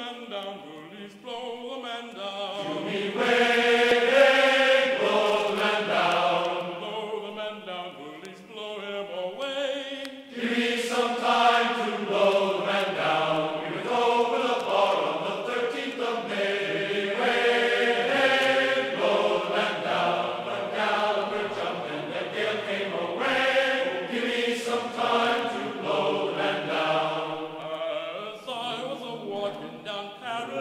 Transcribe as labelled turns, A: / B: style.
A: man down, please blow